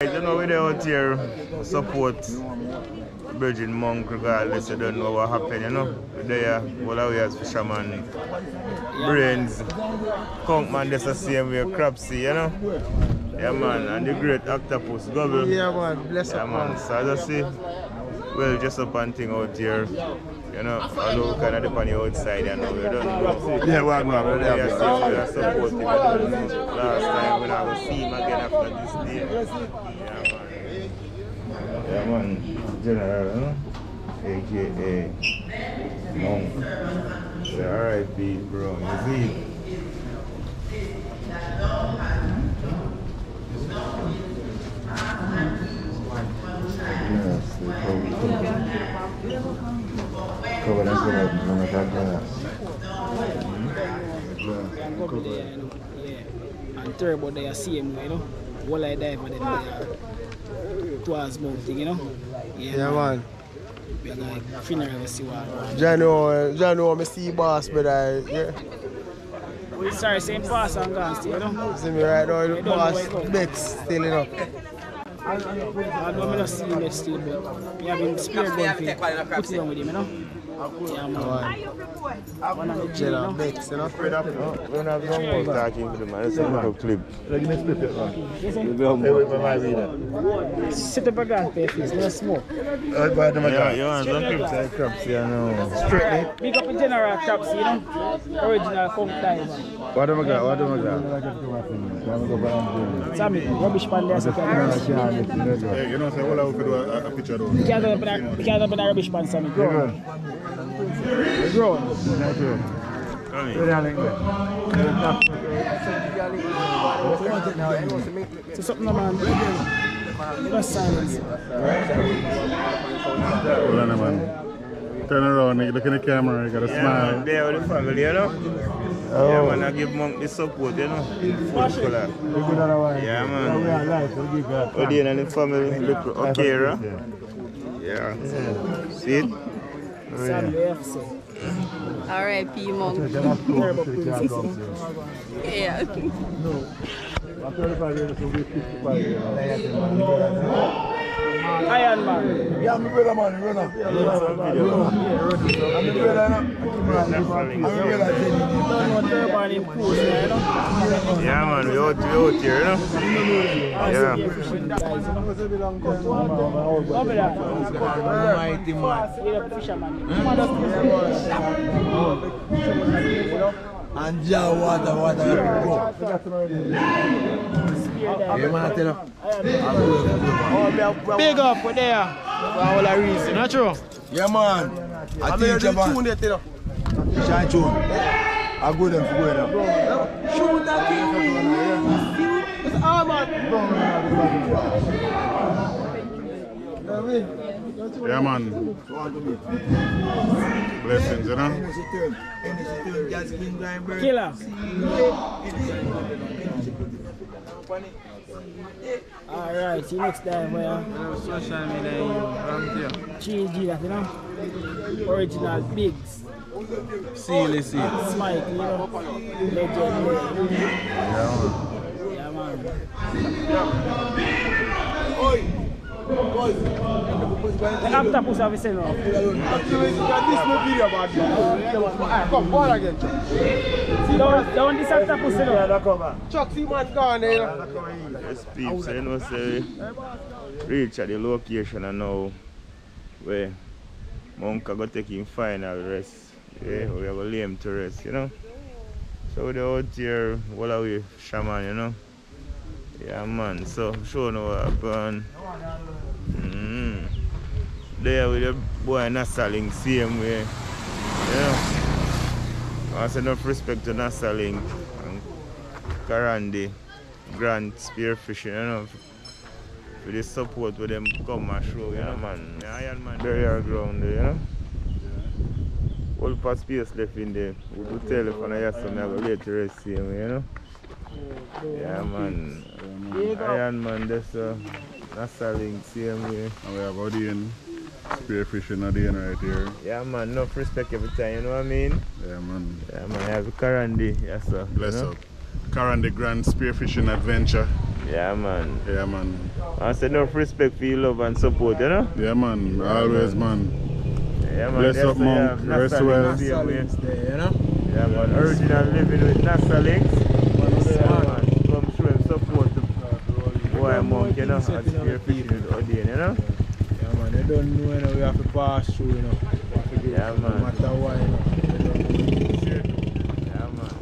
You know, we're out here support Virgin Monk regardless. You don't know what happened, you know. They are all way as fisherman. Brains. Conk man, just the same way, Crabsy, you know. Yeah, man, and the great octopus, Gobble. Yeah, man. Bless Yeah, man. So I just see, well, just up and thing out here. You know, although kind of dip on the outside, know, we don't know. Yeah, well, man, We yeah, are yeah. still we are supporting him. Last time when I will see him again after this day. Yeah, man. Yeah, man. General, huh? AKA Monk. RIP, bro. You see? Yes, they cover cover them for that when I got glass. Couple there, you know. Yeah. And turbo there, same way, you know. Wall I dive and then there towards mountain, you know. Yeah, Yeah, man. We are going funeral see what. Jano, Jano, me see boss, but I, yeah. Sorry, same pass and gone still, you know. See me right now, the You don't boss, where it go. Bex, still, you know. I know me not see him yet still, but me have been spear gun for put it on with him, you know. Yeah, man. One of the G, you Jano, know. Bex, you know. When I was young, talking to the man, it's a little clip. Sit up a gun for your face, no smoke. Yeah, you some clips you know. Strictly. Big up in general traps, you know. Original funk dive. What am I got? What am I got? Sammy, rubbish pan there, you know, say, well, I could do picture. You can't can't a rubbish pan, Sammy. Grow. Grow. Come here. So something, no, man. Just silence. Hold on, man. Turn around. Look in the camera. You gotta Yeah, man, smile. there with the family, you know. Yeah, man, I give Monk the support, you know. Full color. Yeah, man. Odane and the family look okay, right? Yeah. See it? Sammy, you have to say. R.I.P. Monk. Terrible princess. Yeah. Iron Man. Yeah, my brother, man. Run up. I'm my brother, Don't know Turbo and him cool, you know. Yeah, man, we out, we out here, you know. Yeah. Fishing guys, you know. Come here. Mighty man. You're a fisherman. Come on, just you know. And ja water, water, go. Yeah, man, I tell you. Big up, we're there. For all the reason, not true? Yeah, man. I think you man. Tune it, you. Shine tune. I go them for them. Shoot that thing. It's all Yeah, man. Blessings, you know. Killer. Alright, see you next time, boy. Social media, GG, that, you know. Original Bigs. See, see. Smike, you know. Legend. Yeah, man. The octopus have a sell off. Come on again. Don't, don't this octopus sell off. Chuck, see man gone there, you know. Yes, peeps, you know, say, reach at the location and now where Monk go take him final rest. Yeah, we are going to lay him to rest, you know. So we're out here, all away, shaman, you know. Yeah, man, so show no what happened. There with the boy Nasaling, same way. You know. I say enough respect to Nasaling and Karandi, Grand Spearfishing, you know, for the support with them come and show, you know, man. The Iron Man, there ground there, you know. All part space left in there. We do telephone and yes, so I go late to rest same way, you know. Yeah, man. Iron Man, that's uh, Nasaling, same way. And we have Odane. Spearfishing at the end right here. Yeah, man, enough respect every time, you know what I mean? Yeah, man. Yeah, man, I have Karandi, yes, sir. Bless you know? up. Karan the Grand Spearfishing Adventure. Yeah, man. Yeah, man. I say enough respect for your love and support, you know? Yeah, man. Always, man. Yeah, man. Bless That's up, why monk. have Rest well. Links there, you know? Yeah, man. Original living with NASA Links. Yeah, man. Come through and support the boy monk, you know? At Spear Fishing with Odane, you know? Yeah, man, they don't know, you know, we have to pass through, you know. We have to do Yeah, man. No matter what, you know. They don't know. Yeah, man.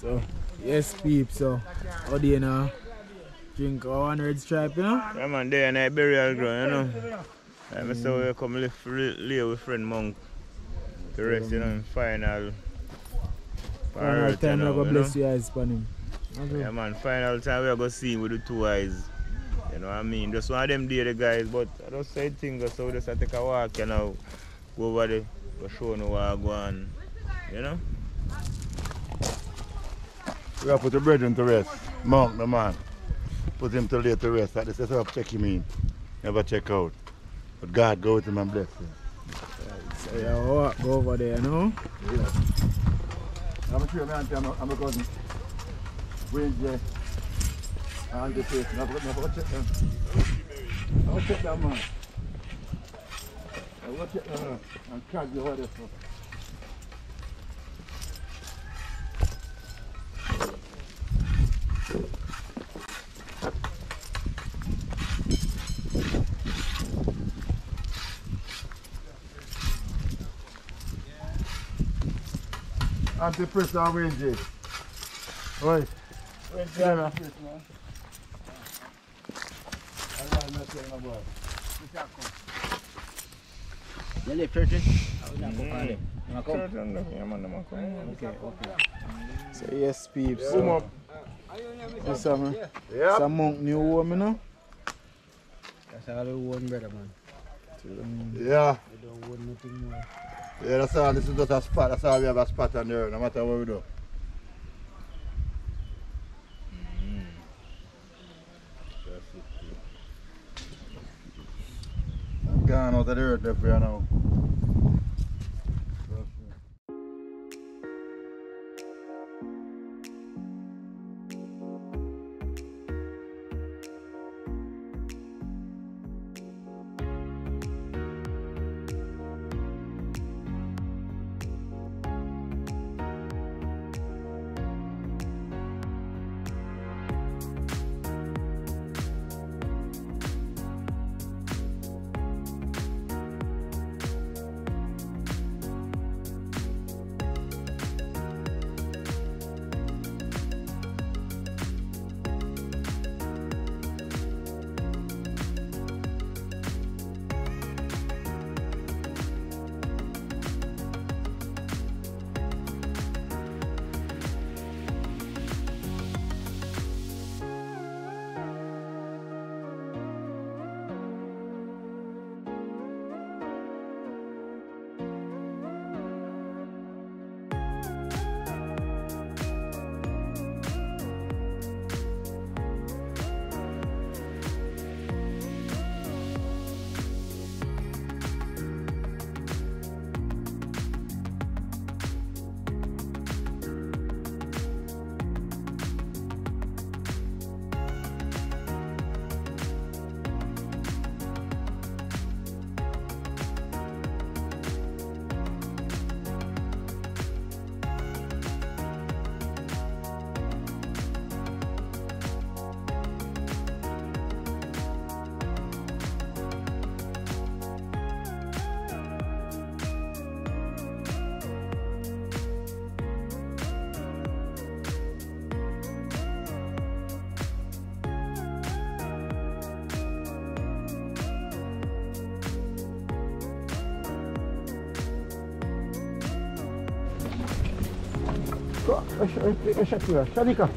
So, yes, peep, so, how do you know? Drink our 100 stripe, you know? Yeah, man. There in a burial ground, you know? I'm so we come live, lay with friend monk. The rest, you know, final. Final time, I go bless you eyes upon him. Yeah man, final time we are gonna see him with the two eyes. You know what I mean? Just one of them day the guys, but I don't say things so we just have to take a walk you know. Go over there, go show you what I go on. You know? We have put the brethren to rest. Monk, the man. Put him to lay to rest. That is how check him in. Never check out. But God go with him and bless him. So, yeah, walk, go over there, you know? I'm sure my auntie, I'm a, I'm a cousin. And the person. I've got to check them. I'll check that man. I'll check that man. And catch the water for. Auntie Prince and You. So, yes, peeps. Boom up. A, Yeah. some monk new you know? That's all the one brother, man. Yeah. You don't want nothing more. Yeah, that's all. This is just a spot. That's all we have a spot on there, no matter what we do. Garno that era. if you know. I'm gone out of the earth there for you now. Shadika.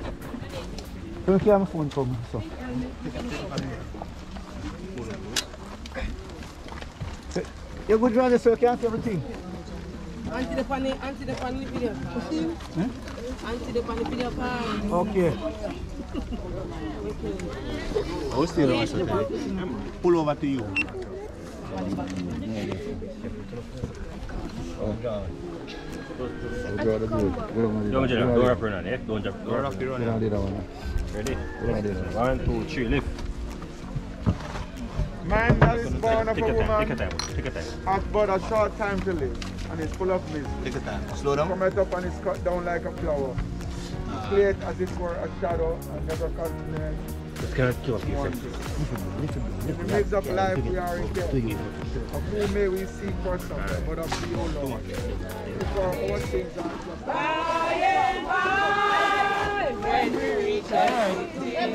Don't you have a phone come, so. You good run this so you can't see everything. Anti the pani, anti the pani video. Anti the pani video pan. Okay. I'll still answer Pull over to you. Don't jump, don't wrap around, eh? Don't jump, don't wrap around. Ready? One, two, three, lift. Man that is born of a time, take woman time, take your time. has but a short time to live and is full of misery. Take your time. Slow down. Come up and is cut down like a flower. Play it as it were a shadow and never condemn. Cannot kill a few one. In the midst of life we are in debt. Of who may we seek for something but of thee, O Lord. For all things are just By and by, when we reach in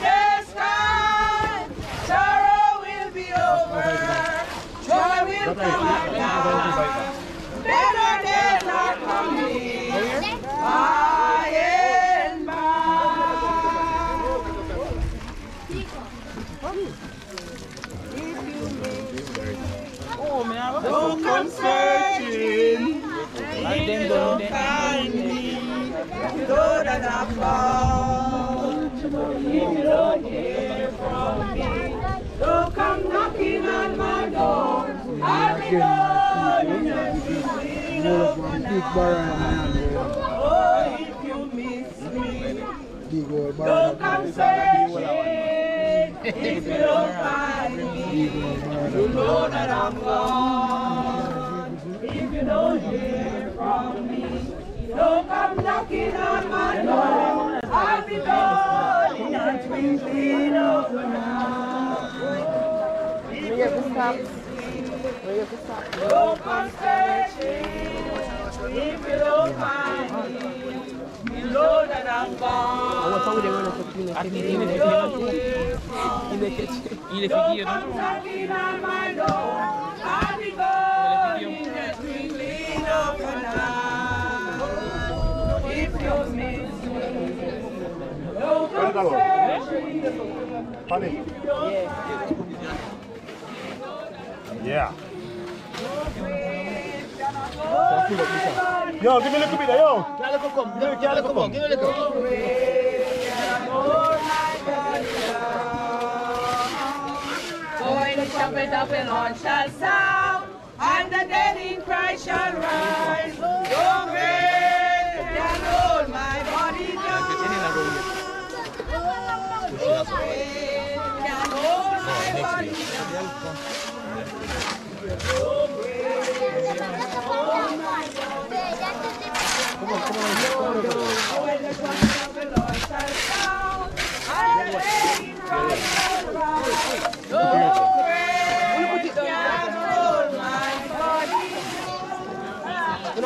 the sky, sorrow will be over, joy will come. Better I'm lost. If you don't hear from me, don't come knocking on my door. I'll be gone in a few Oh, if you miss me, don't come searching. If you don't find me, you know that I'm gone. Don't come knocking on my door. I'll be gone in a twinkling of an eye. If you stop. Don't come searching. If you don't find me, you know that I'm gone. I think If even you if don't you hear from me, even if don't you come knocking on don't come searching. Yeah. Yo, give me a little bit, yo. Give me a little come. Give me a little come. Give me a little. For in the trumpet of the Lord shall sound, and the dead in Christ shall rise. No grave can hold my body down. No grave can hold my body down. For in the trumpet of the Lord shall sound, and the dead in Christ shall rise. No grave can hold my body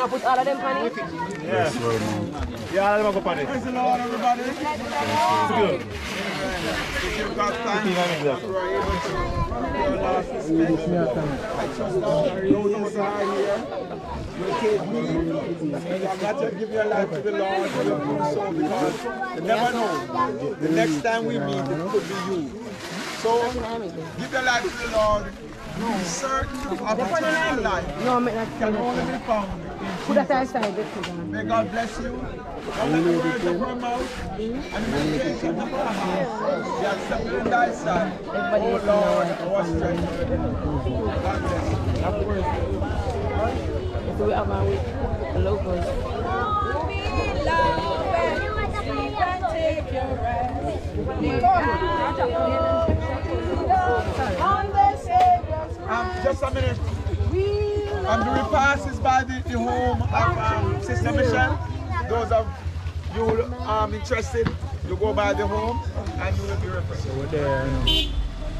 You know, put all of them on it. Yeah, let me go on it. Praise the Lord, everybody. It's good. Give God thanks. Think I'm in there. You are able to your last suspension. I trust that you know those are here. You take me. You have got to give your life to the Lord. You do so because you never know. The next time we meet, it could be you. So give your life to the Lord. Be certain of eternal life. No, Can only be found Put that aside. just put it on. May God bless you. Don't let the words of her mouth and the meditation of her heart be accepted in thy sight. Oh Lord, our strength. God bless you. So we have our week. The locals. Um, just a minute. Um, the repast is by the, the home of um, Sister Michelle. Those of you who um, interested, you go by the home and you will be referred. We're there, you know.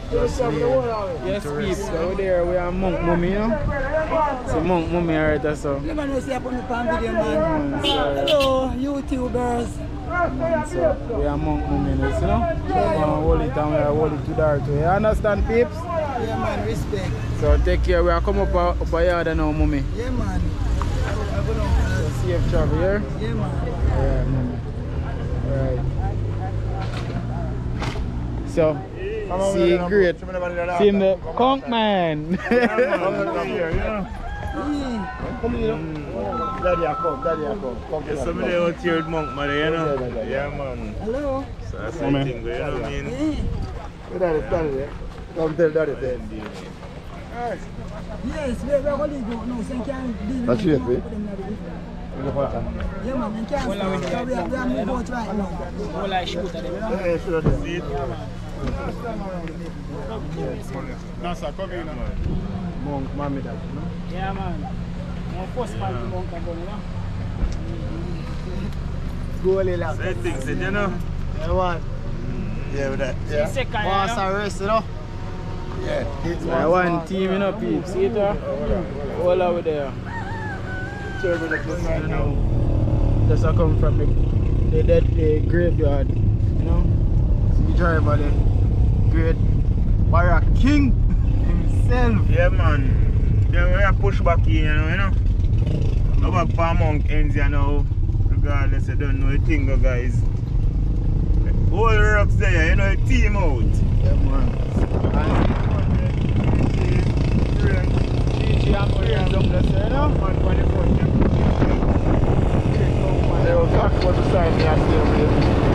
Just. Yes, peeps. So we're there. We are monk mummy, you know. So monk mummy right there, so. You man, see up on the palm video, man. Mm, so, Hello, YouTubers. mm, so we are monk mummy, you know. So, we are hold it and we are hold it to the heart. You understand, peeps? Yeah, man, respect. So take care. We are come up, a- up a yard now, mummy. Yeah, man. So safe travel here. Yeah, man. Yeah, mummy. Right. So, see great. See him the conk man. Daddy, I come. Daddy, I come. Come There's to somebody out here with monk, man, you know. Yeah, man. Hello. So that's the thing, you know what I mean? Daddy, daddy. Come tell daddy. Daddy. Yes, we are going to go now, so you can't deal That's them, eh? them the business. Yeah, man, you can't we are, moving out right now. All I shoot at them? Yeah, sure, that's it. Nasa, come in. Monk, mommy, dad. Yeah, man. My first man to monk bun, you know? Goalie like. Say things, you know. Yeah, man. Yeah, with that. Yeah. Second, Pass you know? arrest, you know. Yeah. One team, you know, peeps. See it, uh? All over there. You know, just a come from the, the dead the graveyard, you know. See the driver there, great Barack King himself. Yeah, man. Then we are push back in, you know, you know. Our Paramount ends, you know. Regardless, I don't know a thing, guys. All the rocks there, you know, a team out. Yeah, man. Gigi and friends up there, you know. They will talk about the sign them.